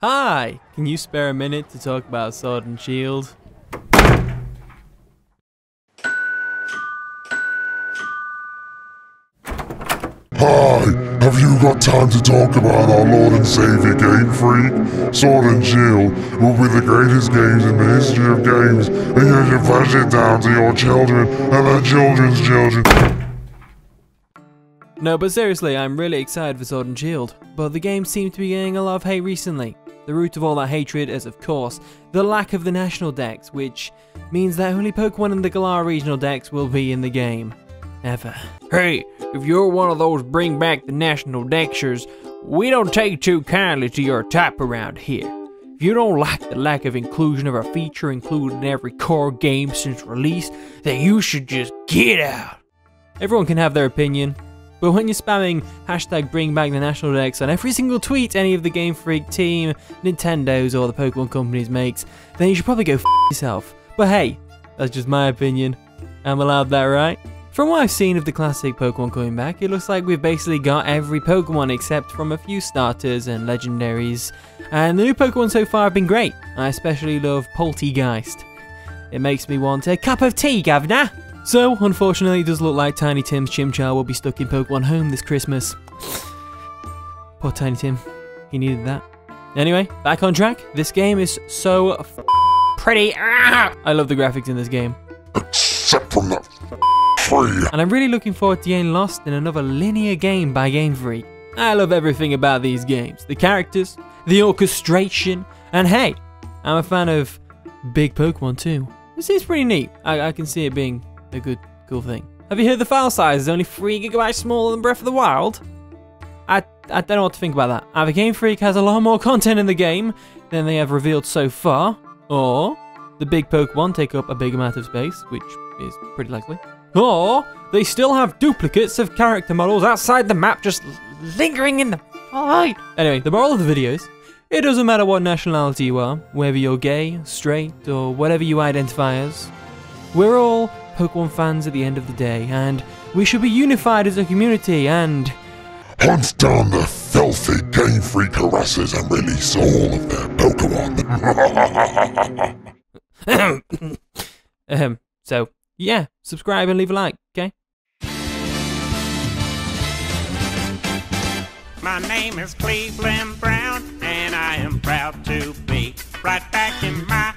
Hi! Can you spare a minute to talk about Sword and Shield? Hi, have you got time to talk about our Lord and Savior Game Freak? Sword and Shield will be the greatest games in the history of games, and you should pass it down to your children and their children's children. No, but seriously, I'm really excited for Sword and Shield, but the game seems to be getting a lot of hate recently. The root of all that hatred is, of course, the lack of the national dex, which means that only Pokemon in the Galar regional dex will be in the game. Ever. Hey, if you're one of those bring back the national dexers, we don't take too kindly to your type around here. If you don't like the lack of inclusion of a feature included in every core game since release, then you should just get out. Everyone can have their opinion, but when you're spamming hashtag bring back the national dex on every single tweet any of the Game Freak team, Nintendo's, or the Pokemon companies makes, then you should probably go f yourself. But hey, that's just my opinion. I'm allowed that, right? From what I've seen of the classic Pokemon coming back, it looks like we've basically got every Pokemon except from a few starters and legendaries. And the new Pokemon so far have been great. I especially love Polteageist. It makes me want a cup of tea, Governor! So, unfortunately, it does look like Tiny Tim's Chimchar will be stuck in Pokemon Home this Christmas. Poor Tiny Tim. He needed that. Anyway, back on track. This game is so f- pretty. I love the graphics in this game. Except from that free. And I'm really looking forward to getting lost in another linear game by Game Freak. I love everything about these games the characters, the orchestration, and hey, I'm a fan of big Pokemon too. This seems pretty neat. I, I can see it being a good, cool thing. Have you heard the file size is only 3 gigabytes smaller than Breath of the Wild? I, I don't know what to think about that. Either Game Freak has a lot more content in the game than they have revealed so far, or the big Pokemon take up a big amount of space, which is pretty likely. Or they still have duplicates of character models outside the map just lingering in the void. Anyway, the moral of the video is, it doesn't matter what nationality you are, whether you're gay, straight, or whatever you identify as. We're all Pokemon fans at the end of the day, and we should be unified as a community and... Hunt down the filthy Game Freak harassers and release all of their Pokemon. Ahem. So, yeah, subscribe and leave a like, okay? My name is Cleveland Brown, and I am proud to be right back in my